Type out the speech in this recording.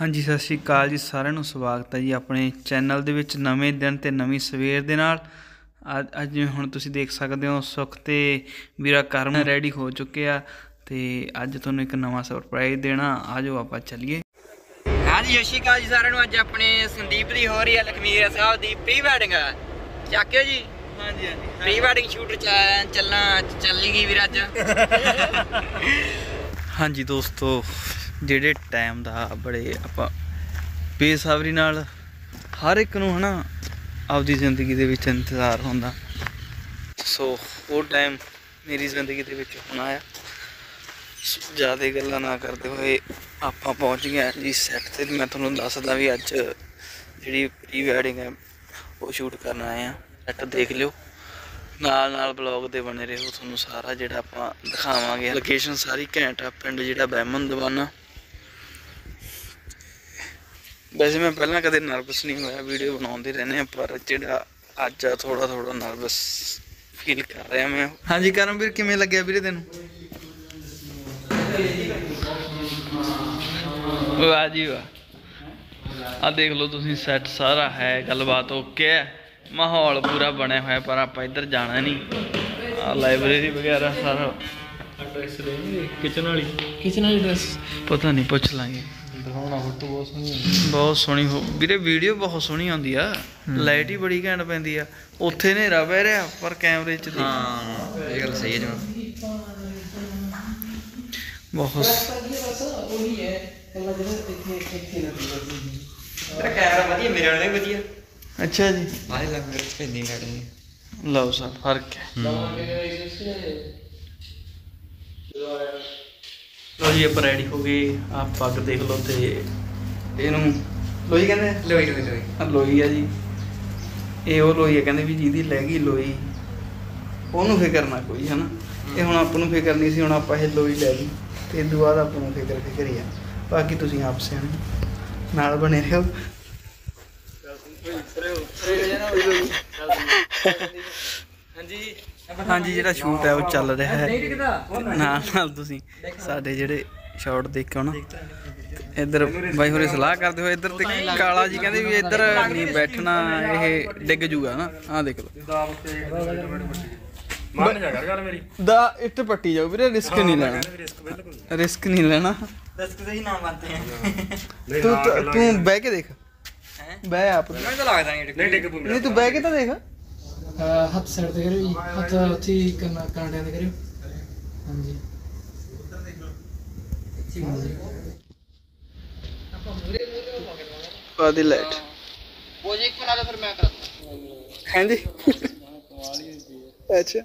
ਹਾਂਜੀ ਸਤਿ ਸ਼੍ਰੀ ਅਕਾਲ ਜੀ ਸਾਰਿਆਂ ਨੂੰ ਸਵਾਗਤ ਹੈ ਜੀ ਆਪਣੇ ਚੈਨਲ ਦੇ ਵਿੱਚ ਨਵੇਂ ਦਿਨ ਤੇ ਨਵੀਂ ਸਵੇਰ ਦੇ ਨਾਲ। ਅੱਜ ਅੱਜ ਜਿਵੇਂ ਹੁਣ ਤੁਸੀਂ ਦੇਖ ਸਕਦੇ ਹੋ ਸੁਖ ਤੇ ਵੀਰਾ ਕਰਮ ਰੈਡੀ ਹੋ ਚੁੱਕੇ ਆ ਤੇ ਅੱਜ ਤੁਹਾਨੂੰ ਇੱਕ ਨਵਾਂ ਸਰਪ੍ਰਾਈਜ਼ ਦੇਣਾ। ਆਜੋ ਆਪਾਂ ਚੱਲੀਏ। ਹਾਂਜੀ ਸਤਿ ਸ਼੍ਰੀ ਅਕਾਲ ਜੀ ਸਾਰਿਆਂ ਨੂੰ। ਅੱਜ ਆਪਣੇ ਸੰਦੀਪ ਦੀ ਹੋ ਰਹੀ ਹੈ ਲਖਮੀਰ ਸਾਹਿਬ ਦੀ ਪ੍ਰੀ ਵੈਡਿੰਗ ਚੱਕਿਓ ਜੀ। ਹਾਂਜੀ ਹਾਂਜੀ। ਪ੍ਰੀ ਵੈਡਿੰਗ ਸ਼ੂਟ ਚੱਲਣਾ ਚੱਲੀ ਗਈ ਵੀਰ ਅੱਜ। ਹਾਂਜੀ ਦੋਸਤੋ ਜਿਹੜੇ ਟਾਈਮ ਦਾ ਬੜੇ ਆਪਾਂ ਬੇਸਬਰੀ ਨਾਲ ਹਰ ਇੱਕ ਨੂੰ ਹਨਾ ਆਪਦੀ ਜ਼ਿੰਦਗੀ ਦੇ ਵਿੱਚ ਇੰਤਜ਼ਾਰ ਹੁੰਦਾ। ਸੋ ਉਹ ਟਾਈਮ ਮੇਰੀ ਜ਼ਿੰਦਗੀ ਦੇ ਵਿੱਚ ਹੁਣ ਆਇਆ। ਜ਼ਿਆਦਾ ਗੱਲਾਂ ਨਾ ਕਰਦੇ ਹੋਏ ਆਪਾਂ ਪਹੁੰਚ ਗਏ ਜੀ ਸੈੱਟ ਤੇ। ਮੈਂ ਤੁਹਾਨੂੰ ਦੱਸਦਾ ਵੀ ਅੱਜ ਜਿਹੜੀ ਪ੍ਰੀ ਵੈਡਿੰਗ ਹੈ, ਉਹ ਸ਼ੂਟ ਕਰਨ ਆਏ ਆ ਸੈੱਟ ਦੇਖ ਲਿਓ। ਨਾਲ ਨਾਲ ਬਲੌਗ ਦੇ ਬਣੇ ਰਹੋ। ਤੁਹਾਨੂੰ ਸਾਰਾ ਜਿਹੜਾ ਆਪਾਂ ਦਿਖਾਵਾਂਗੇ। ਲੋਕੇਸ਼ਨ ਸਾਰੀ ਘੈਂਟ ਆ। ਪਿੰਡ ਜਿਹੜਾ ਬਹਿਮਨ ਦਵਾਨਾ। ਵੈਸੇ ਮੈਂ ਪਹਿਲਾਂ ਕਦੇ ਨਰਵਸ ਨਹੀਂ ਹੋਇਆ ਵੀਡੀਓ ਬਣਾਉਂਦੇ ਰਹਿੰਦੇ ਆ ਪਰ ਜਿਹੜਾ ਅੱਜ ਆ ਥੋੜਾ ਥੋੜਾ ਨਰਵਸ ਫੀਲ ਕਰ ਰਿਹਾ ਮੈਂ। ਹਾਂਜੀ ਕਰਮਵੀਰ ਕਿਵੇਂ ਲੱਗਿਆ ਵੀਰੇ ਤੈਨੂੰ? ਵਾਹ ਜੀ ਵਾਹ। ਆ ਦੇਖ ਲਓ ਤੁਸੀਂ ਸੈੱਟ ਸਾਰਾ ਹੈ ਗੱਲਬਾਤ ਓਕੇ ਹੈ। ਮਾਹੌਲ ਪੂਰਾ ਬਣਿਆ ਹੋਇਆ ਪਰ ਆਪਾਂ ਇੱਧਰ ਜਾਣਾ ਨਹੀਂ। ਆ ਲਾਇਬ੍ਰੇਰੀ ਵਗੈਰਾ ਸਾਰਾ। ਕਿਚਨ ਵਾਲੀ ਕਿਚਨ ਵਾਲੀ। ਡਰੈਸ ਪਤਾ ਨਹੀਂ ਪੁੱਛ ਲਾਂਗੇ। ਦਿਖਾਉਣਾ ਫੋਟੋ ਬਹੁਤ ਸੋਹਣੀ ਹੈ ਬਹੁਤ ਸੋਹਣੀ ਹੋ ਵੀਰੇ ਵੀਡੀਓ ਬਹੁਤ ਸੋਹਣੀ ਆਉਂਦੀ ਆ। ਲਾਈਟ ਹੀ ਬੜੀ ਘੈਂਟ ਪੈਂਦੀ ਆ। ਉੱਥੇ ਹਨੇਰਾ ਪੈ ਰਿਹਾ ਪਰ ਕੈਮਰੇ 'ਚ ਦੇਖ। ਹਾਂ ਇਹ ਗੱਲ ਸਹੀ ਹੈ ਜੀ ਬਹੁਤ ਬਸ ਉਹੀ ਹੈ ਕੱਲਾ ਜਿਹੜਾ ਇੱਥੇ ਇੱਥੇ ਨਾ ਤੇਰਾ ਕੈਮਰਾ ਵਧੀਆ ਮੇਰੇ ਵਾਲੇ ਵਧੀਆ। ਅੱਛਾ ਜੀ। ਆਲੇ ਲੱਗ ਮੇਰੇ ਪੈਂਦੀ ਗਾੜੀ ਲਓ ਸਰ ਫ਼ਰਕ ਹੈ। ਲਓ ਜੀ ਆਪਾਂ ਰੈਡੀ ਹੋ ਗਏ। ਆ ਪੱਗ ਦੇਖ ਲਓ ਤੇ ਇਹਨੂੰ ਲੋਈ ਕਹਿੰਦੇ? ਲੋਈ ਲੋਈ ਲੋਈ। ਆ ਲੋਈ ਆ ਜੀ। ਇਹ ਉਹ ਲੋਈ ਆ ਕਹਿੰਦੇ ਵੀ ਜਿਹਦੀ ਲੈ ਗਈ ਲੋਈ ਉਹਨੂੰ ਫਿਕਰ ਨਾ ਕੋਈ ਹਨਾ? ਇਹ ਹੁਣ ਆਪਾਂ ਨੂੰ ਫਿਕਰ ਨਹੀਂ ਸੀ ਹੁਣ ਆਪਾਂ ਇਹ ਲੋਈ ਲੈ ਲਈ। ਤੇ ਇਹ ਤੋਂ ਬਾਅਦ ਆਪਾਂ ਨੂੰ ਫਿਕਰ ਫਿਕਰ ਹੀ ਆ। ਬਾਕੀ ਤੁਸੀਂ ਆਪ ਸਿਆਣੇ ਨਾਲ ਬਣੇ ਰਹੋ। ਹਾਂਜੀ। ਹਾਂਜੀ ਜਿਹੜਾ ਸ਼ੂਟ ਹੈ ਉਹ ਚੱਲ ਰਿਹਾ ਹੈ। ਨਾਲ ਨਾਲ ਤੁਸੀਂ ਸਾਡੇ ਜਿਹੜੇ ਸ਼ਾਟ ਦੇਖੋ ਨਾ। ਇੱਧਰ ਬਾਈ ਹੋਰੇ ਸਲਾਹ ਕਰਦੇ ਹੋਏ ਇੱਧਰ ਤੇ ਕਾਲਾ ਜੀ ਕਹਿੰਦੇ ਵੀ ਇੱਧਰ ਨਹੀਂ ਬੈਠਣਾ ਇਹ ਡਿੱਗ ਜੂਗਾ ਨਾ। ਆਹ ਦੇਖ ਲਓ। ਮੰਨ ਜਾ ਕਰ ਗੱਲ ਮੇਰੀ। ਦਾ ਇੱਟ ਪੱਟੀ ਜਾਓ ਵੀਰੇ ਰਿਸਕ ਨਹੀਂ ਲੈਣਾ। ਰਿਸਕ ਬਿਲਕੁਲ ਰਿਸਕ ਨਹੀਂ ਲੈਣਾ। ਤੂੰ ਤੂੰ- ਬਹਿ ਕੇ ਦੇਖ। ਹੈ? ਬਹਿ ਆਪ। ਮੈਨੂੰ ਤਾਂ ਲੱਗਦਾ ਨਹੀਂ ਨਹੀਂ ਡਿੱਗ ਪੂ ਨਹੀਂ ਤੂੰ ਬਹਿ ਕੇ ਤਾਂ ਦੇਖ। ਹੱਥ ਸਾਈਡ ਤੇ ਕਰਿਓ ਜੀ ਹੱਥ ਉੱਥੇ ਹੀ ਕਰਨਾ ਕਾਂਡਿਆਂ ਤੇ ਕਰਿਓ। ਹਾਂਜੀ। ਪਾਦੀ ਲਾਈਟ ਉਹ ਜੇ ਇੱਕ ਬਣਾ ਦੇ ਫਿਰ ਮੈਂ ਕਰਾਂ। ਹਾਂਜੀ। ਅੱਛਾ।